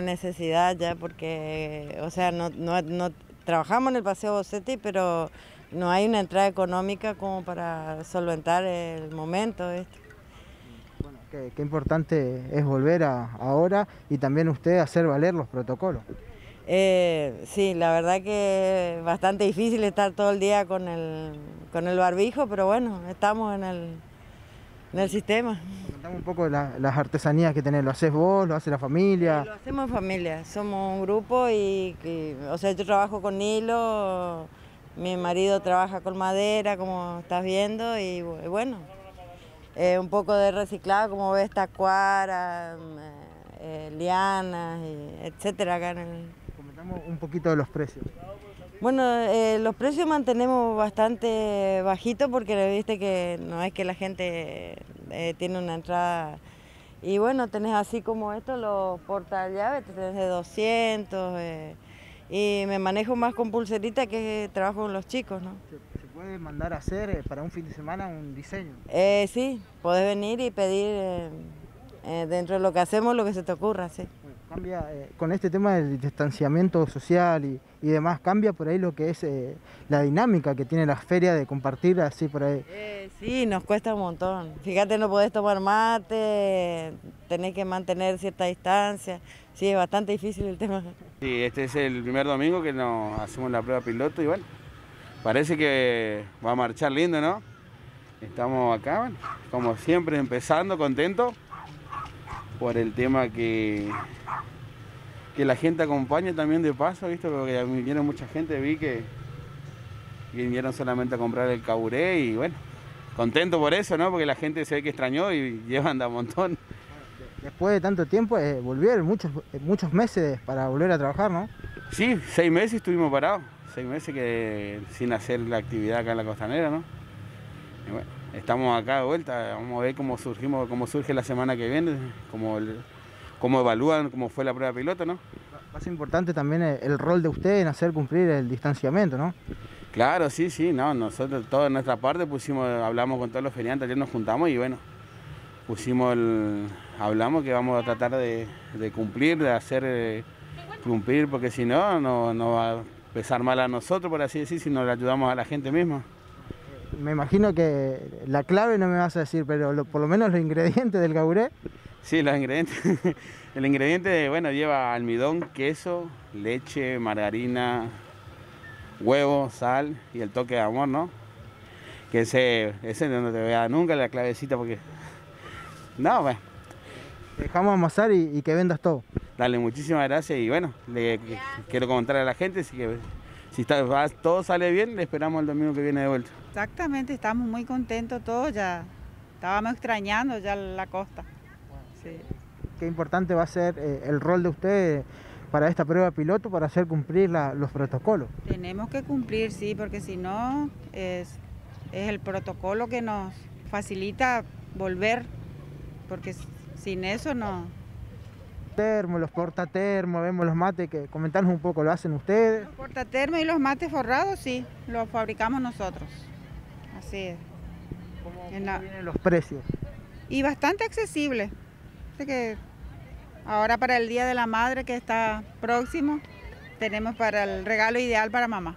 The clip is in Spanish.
necesidad ya porque, o sea, no, no, no trabajamos en el Paseo Bocetti, pero no hay una entrada económica como para solventar el momento. Este. Bueno, qué, qué importante es volver a, ahora y también usted hacer valer los protocolos. Eh, sí, la verdad que es bastante difícil estar todo el día con el, con el barbijo, pero bueno, estamos en el, en el sistema. Contame un poco de la- las artesanías que tenés, ¿lo haces vos, lo hace la familia? Lo hacemos en familia, somos un grupo y, y, o sea, yo trabajo con hilo, mi marido trabaja con madera, como estás viendo, y bu- bueno, eh, un poco de reciclado, como ves, tacuara, mm, eh, lianas, y etcétera acá en el... Comentamos un poquito de los precios. Bueno, eh, los precios mantenemos bastante bajitos porque viste que no es que la gente eh, tiene una entrada. Y bueno, tenés así como esto, los portallaves, tenés de 200. eh, y me manejo más con pulserita que trabajo con los chicos, ¿no? ¿Se, puede mandar a hacer eh, para un fin de semana un diseño? Eh, sí, podés venir y pedir dentro de lo que hacemos lo que se te ocurra, sí. Cambia, eh, con este tema del distanciamiento social y, y demás, cambia por ahí lo que es eh, la dinámica que tiene la feria de compartir así por ahí. Eh, sí, nos cuesta un montón. Fíjate, no podés tomar mate, tenés que mantener cierta distancia. Sí, es bastante difícil el tema. Sí, este es el primer domingo que nos hacemos la prueba piloto y bueno, parece que va a marchar lindo, ¿no? Estamos acá, bueno, como siempre, empezando, contentos por el tema que, que la gente acompaña también de paso, ¿viste? Porque vinieron mucha gente, vi que vinieron solamente a comprar el caburé y bueno, contento por eso, ¿no? Porque la gente se ve que extrañó y llevan de a montón. Después de tanto tiempo, eh, volvieron muchos, eh, muchos meses para volver a trabajar, ¿no? Sí, seis meses estuvimos parados, seis meses que sin hacer la actividad acá en la costanera, ¿no? Y bueno, estamos acá de vuelta, vamos a ver cómo surgimos, cómo surge la semana que viene, cómo, cómo evalúan cómo fue la prueba piloto, ¿no? Va a ser importante también el rol de usted en hacer cumplir el distanciamiento, ¿no? Claro, sí, sí, no, nosotros toda nuestra parte pusimos, hablamos con todos los feriantes, ayer nos juntamos y bueno, pusimos el, hablamos que vamos a tratar de, de cumplir, de hacer eh, cumplir, porque si no, no, no va a pesar mal a nosotros, por así decir, si no le ayudamos a la gente misma. Me imagino que la clave no me vas a decir, pero lo- por lo menos los ingredientes del caburé, Sí, los ingredientes. El ingrediente, bueno, lleva almidón, queso, leche, margarina, huevo, sal y el toque de amor, ¿no? Que ese, ese no te voy a dar nunca la clavecita porque... No, bueno, dejamos amasar y, y que vendas todo. dale muchísimas gracias y bueno, le quiero comentar a la gente, así que si está, va- todo sale bien, le esperamos el domingo que viene de vuelta. Exactamente, estamos muy contentos todos ya. Estábamos extrañando ya la costa. Sí. Qué importante va a ser eh, el rol de usted para esta prueba piloto para hacer cumplir la- los protocolos. Tenemos que cumplir, sí, porque si no es, es el protocolo que nos facilita volver, porque sin eso no. Termo, los portatermos, vemos los mates, que comentarnos un poco, ¿lo hacen ustedes? Los portatermos y los mates forrados, sí, los fabricamos nosotros. Así es. ¿Cómo, En la- vienen los precios? Y bastante accesible. Así que ahora para el Día de la Madre que está próximo, tenemos para el regalo ideal para mamá.